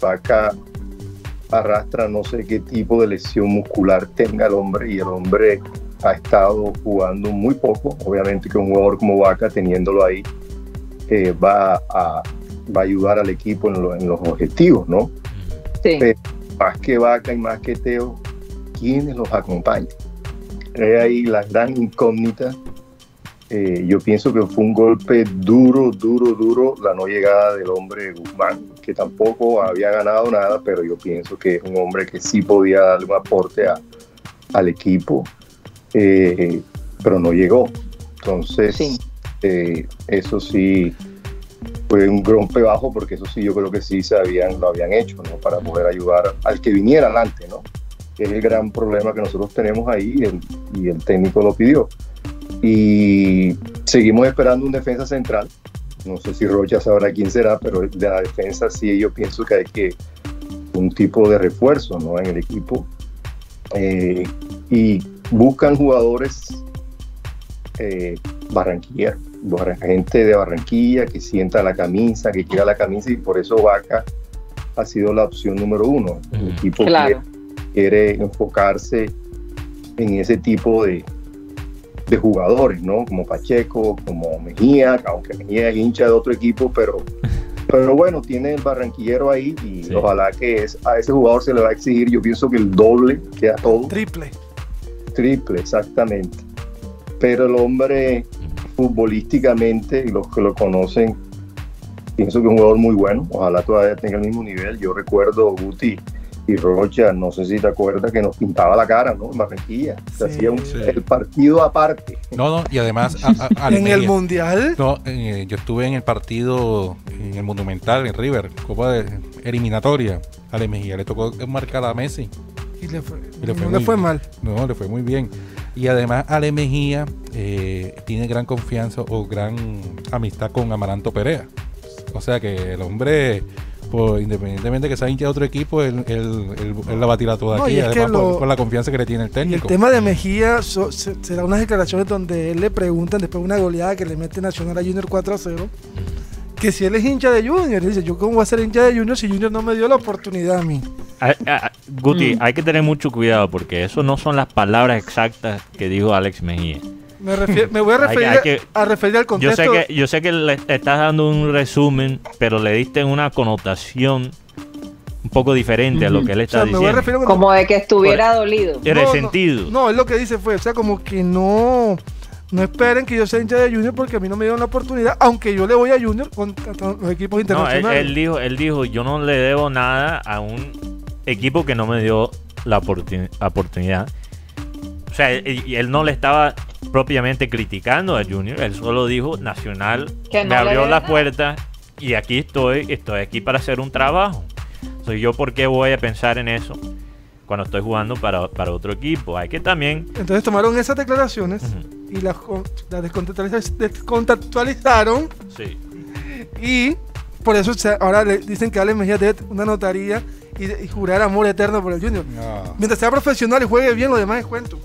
Vaca arrastra no sé qué tipo de lesión muscular tenga el hombre y el hombre ha estado jugando muy poco. Obviamente que un jugador como Vaca, teniéndolo ahí, eh, va, a, va a ayudar al equipo en, los objetivos, ¿no? Sí. más que Vaca y más que Teo, ¿quiénes los acompañan? Es ahí la gran incógnita. Eh, yo pienso que fue un golpe duro, duro, duro la no llegada del hombre Guzmán, que tampoco había ganado nada, pero yo pienso que es un hombre que sí podía darle un aporte a, al equipo eh, pero no llegó. Entonces, eh, eso sí fue un golpe bajo, porque eso sí yo creo que sí se habían, lo habían hecho, ¿no? Para poder ayudar al que viniera adelante, ¿no? Es el gran problema que nosotros tenemos ahí y el, técnico lo pidió. Y seguimos esperando un defensa central. No sé si Rocha sabrá quién será, pero de la defensa sí yo pienso que hay que un tipo de refuerzo ¿no? en el equipo. Eh, y buscan jugadores eh, barranquilleros, gente de Barranquilla que sienta la camisa, que quiera la camisa y por eso Vaca ha sido la opción número uno. El equipo quiere, enfocarse en ese tipo de, de jugadores, ¿no? Como Pacheco, como Mejía, aunque Mejía es hincha de otro equipo, pero, pero bueno, tiene el barranquillero ahí y ojalá que es, a ese jugador se le va a exigir, yo pienso que el doble que a todo. Triple triple, exactamente. Pero el hombre futbolísticamente, y los que lo conocen, pienso que es un jugador muy bueno. Ojalá todavía tenga el mismo nivel. Yo recuerdo Guti y Rocha, no sé si te acuerdas que nos pintaba la cara, ¿no? En Barranquilla. Se hacía el partido aparte. No, no, y además. ¿En el Mundial? No, eh, yo estuve en el partido, en el Monumental, en River, Copa de Eliminatoria. A Mejía le tocó marcar a Messi. Y le fue, no le fue mal. No, le fue muy bien. Y además Ale Mejía eh, tiene gran confianza o gran amistad con Amaranto Perea. O sea que el hombre, pues, independientemente que sea hincha de otro equipo, él, la va a tirar toda aquí, además por, la confianza que le tiene el técnico. el tema de Mejía será unas declaraciones donde él le preguntan después de una goleada que le mete Nacional a Junior 4 a 0 que si él es hincha de Junior, dice, yo cómo voy a ser hincha de Junior si Junior no me dio la oportunidad a mí. Guti, mm. hay que tener mucho cuidado porque eso no son las palabras exactas que dijo Alex Mejía. Me, voy a referir, a referir al contexto. Yo sé, que, yo sé que le estás dando un resumen, pero le diste una connotación un poco diferente a lo que él está diciendo. como de que estuviera dolido. Resentido. No, no, es lo que dice fue, o sea, como que no no esperen que yo sea hincha de Junior porque a mí no me dieron la oportunidad, aunque yo le voy a Junior con, los equipos internacionales. No, él, dijo, él dijo, yo no le debo nada a un equipo que no me dio la oportunidad. O sea, y él, no le estaba propiamente criticando a Junior, él solo dijo, Nacional me abrió la puerta y aquí estoy, estoy aquí para hacer un trabajo. Soy yo por qué voy a pensar en eso cuando estoy jugando para, otro equipo. Hay que también... Entonces tomaron esas declaraciones y las, las descontextualizaron. Sí. Y por eso ahora le dicen que Ale Mejía debe una notaría y, jurar amor eterno por el Junior. Mientras sea profesional y juegue bien, lo demás es cuento.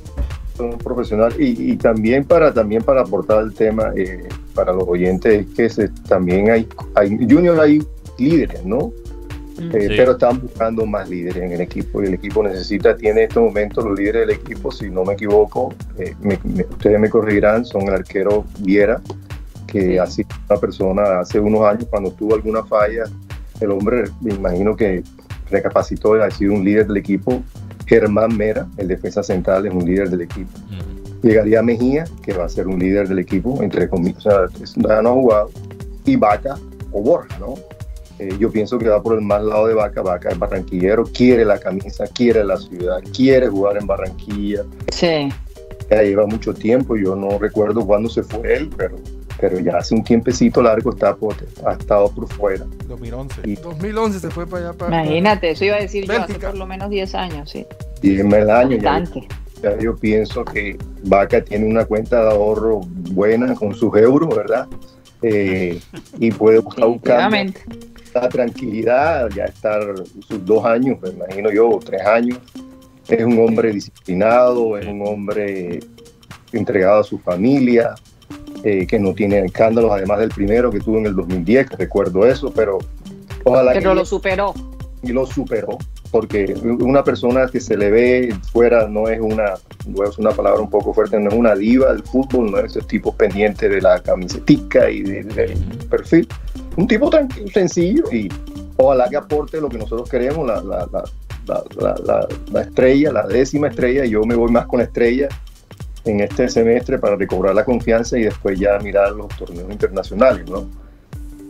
Profesional y, también para también para aportar el tema eh, para los oyentes que se, también hay, hay Junior hay líderes, ¿no? Eh, pero están buscando más líderes en el equipo y el equipo necesita, tiene en este momento los líderes del equipo, si no me equivoco, eh, ustedes me corregirán, son el arquero Viera, que ha sido una persona hace unos años cuando tuvo alguna falla, el hombre me imagino que recapacitó, ha sido un líder del equipo. Germán Mera, el defensa central, es un líder del equipo. Llegaría Mejía, que va a ser un líder del equipo, entre comillas, o sea, no ha jugado. Y Vaca o Borja, ¿no? Eh, yo pienso que va por el más lado de Vaca. Vaca es barranquillero, quiere la camisa, quiere la ciudad, quiere jugar en Barranquilla. Sí. Ya lleva mucho tiempo, yo no recuerdo cuándo se fue él, pero, pero ya hace un tiempecito largo está ha estado por fuera. 2011. Y, 2011 se fue para allá. Para, Imagínate, eso iba a decir yo hace por lo menos 10 años, sí. 10 años. Ya, ya, yo pienso que Vaca tiene una cuenta de ahorro buena con sus euros, ¿verdad? Eh, y puede buscar la tranquilidad, ya estar sus dos años, me imagino yo, tres años. Es un hombre disciplinado, es un hombre entregado a su familia, eh, que no tiene escándalos, además del primero que tuvo en el 2010, que recuerdo eso, pero ojalá pero lo superó. y lo superó, porque una persona que se le ve fuera no es una, no es una palabra un poco fuerte, no es una diva del fútbol, no es ese tipo pendiente de la camisetica y del perfil. Un tipo tranquilo, sencillo y ojalá que aporte lo que nosotros queremos, la, la, la, la, estrella, la décima estrella. Yo me voy más con estrella en este semestre para recobrar la confianza y después ya mirar los torneos internacionales, ¿no?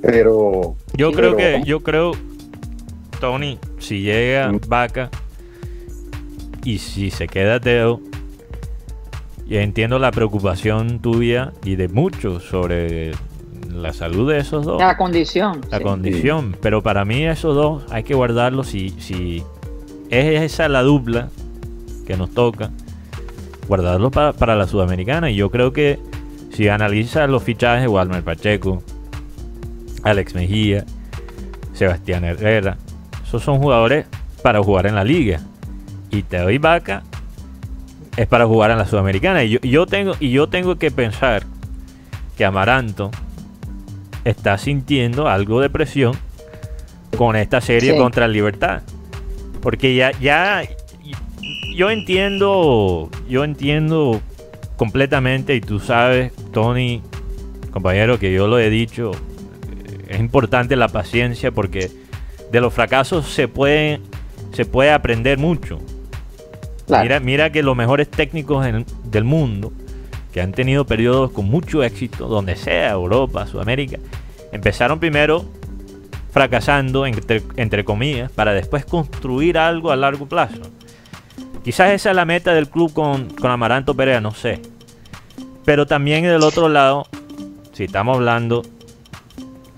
Pero yo creo que yo creo Tony, si llega Vaca y si se queda Teo, y entiendo la preocupación tuya y de muchos sobre la salud de esos dos. La condición. La condición. Pero para mí esos dos hay que guardarlos si, si es esa la dupla que nos toca, guardarlos para, para la Sudamericana. Y yo creo que si analizas los fichajes, Walmer Pacheco, Alex Mejía, Sebastián Herrera, esos son jugadores para jugar en la liga. Y te doy vaca es para jugar en la Sudamericana. Y yo, tengo, y yo tengo que pensar que Amaranto está sintiendo algo de presión con esta serie contra el Libertad. Porque ya, ya yo entiendo, yo entiendo completamente, y tú sabes, Tony, compañero, que yo lo he dicho, es importante la paciencia porque de los fracasos se puede, se puede aprender mucho. Mira, mira que los mejores técnicos del mundo, que han tenido periodos con mucho éxito, donde sea, Europa, Sudamérica, empezaron primero fracasando, entre, entre comillas, para después construir algo a largo plazo. Quizás esa es la meta del club con, con Amaranto Perea, no sé. Pero también del otro lado, si estamos hablando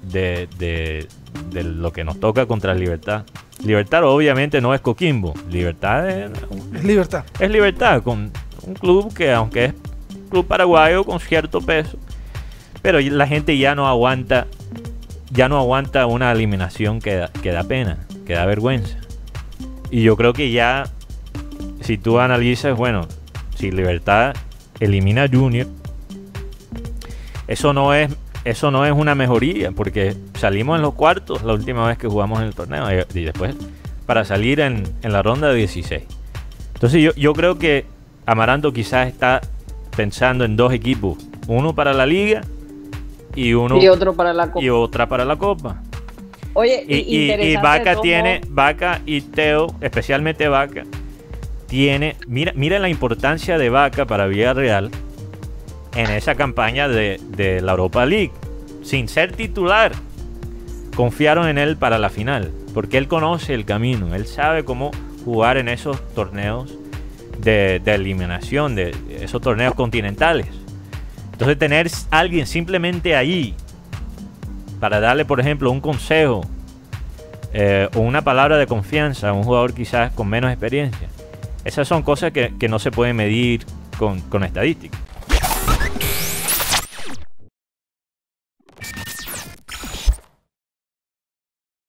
de, de lo que nos toca contra Libertad. Libertad obviamente no es Coquimbo, Libertad es, Libertad. Es Libertad, con un club que aunque es club paraguayo con cierto peso, pero la gente ya no aguanta, ya no aguanta una eliminación que da, que da pena, que da vergüenza. Y yo creo que ya, si tú analizas, bueno, si Libertad elimina a Junior, eso no es eso no es una mejoría, porque salimos en los cuartos la última vez que jugamos en el torneo y, después para salir en, la ronda de 16. Entonces yo, yo creo que Amaranto quizás está pensando en dos equipos, uno para la liga y uno y otro para la copa. Y otra para la copa. Oye, y, y, Vaca tiene, Vaca y Teo, especialmente Vaca, tiene, mira, mira la importancia de Vaca para Villarreal en esa campaña de, la Europa League. Sin ser titular, confiaron en él para la final, porque él conoce el camino, él sabe cómo jugar en esos torneos de, eliminación, de esos torneos continentales. Entonces tener alguien simplemente ahí para darle, por ejemplo, un consejo eh, o una palabra de confianza a un jugador quizás con menos experiencia, esas son cosas que, no se pueden medir con, estadísticas.